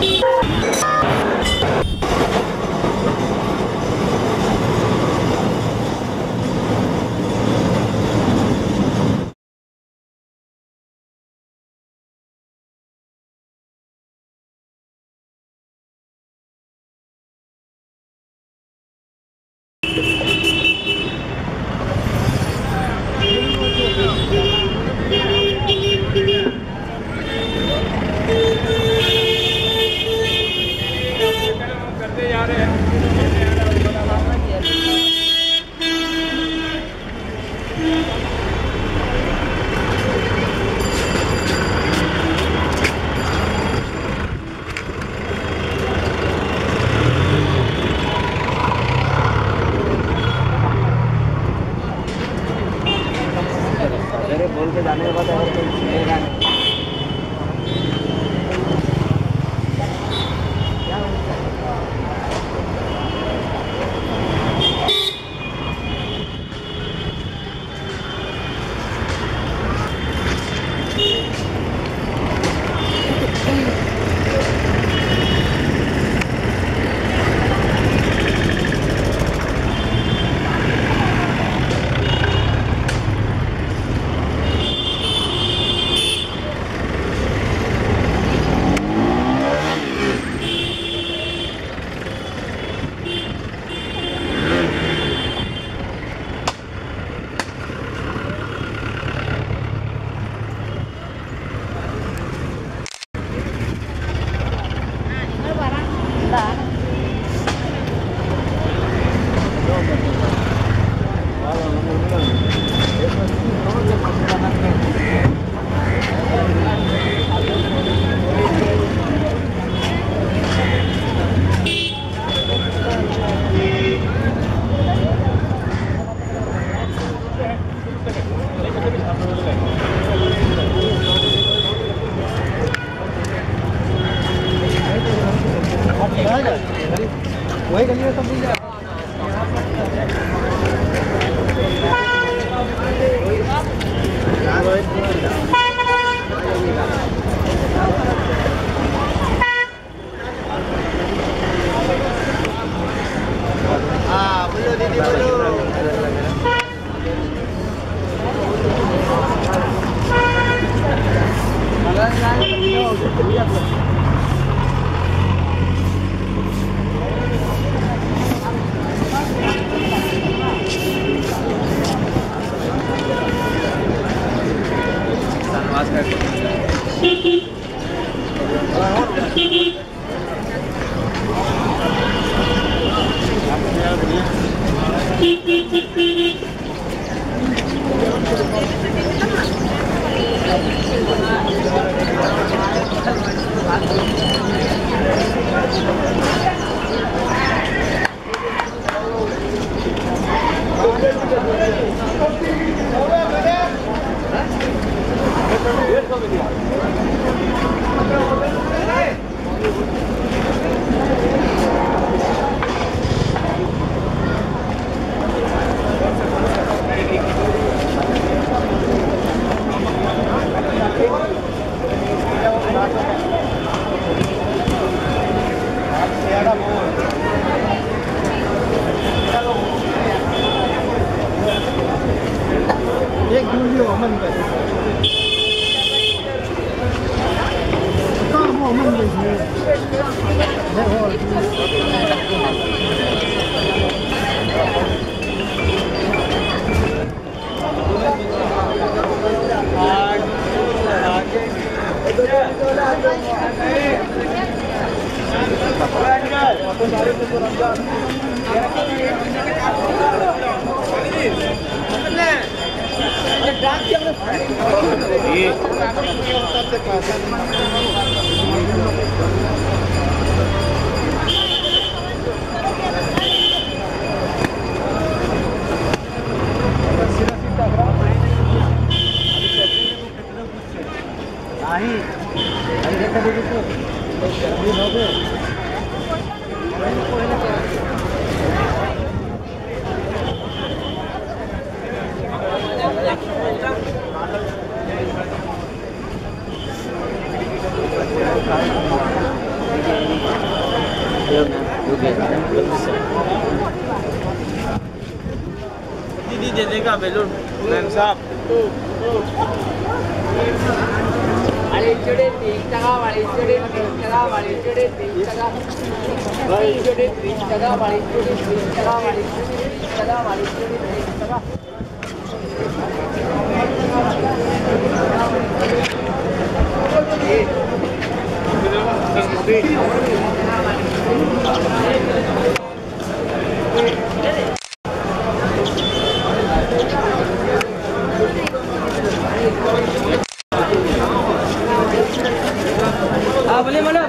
Bye. वही गली में सब Thank you. aqui. Aí, aí, aí, aí, aí, aí, aí, aí, aí, aí, aí, aí, aí, दीदी दे देगा बेलून मैम साहब। वाले चढ़े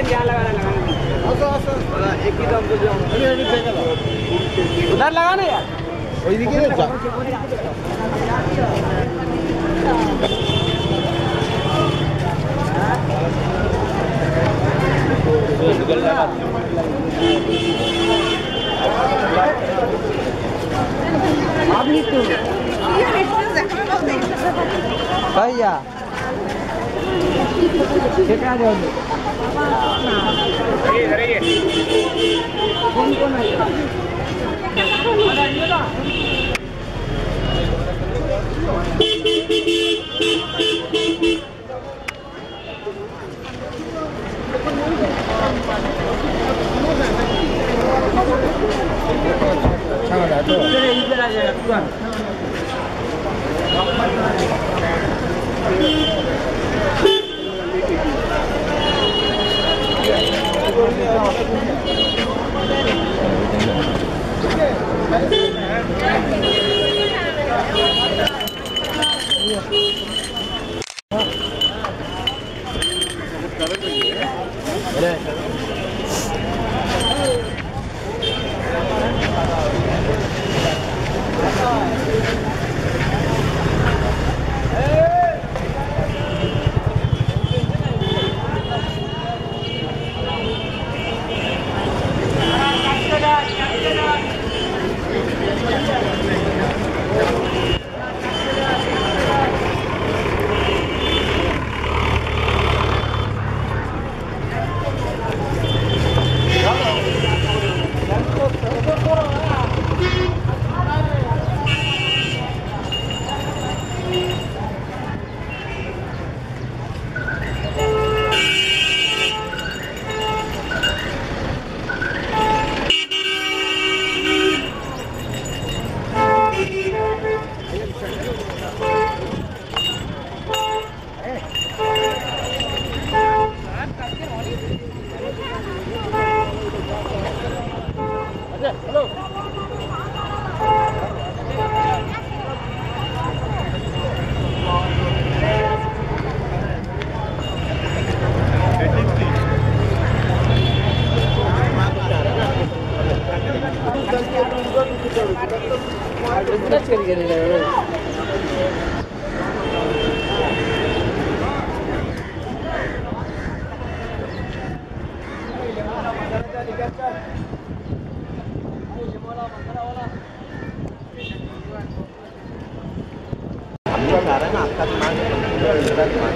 यहाँ लगाना लगाना एक ही दाम बोलिए उधर लगाना यार ওইদিকে যা भैया ठेका दे कौन कौन है Look. हम लोग Kita cara nak kat mana? Kita?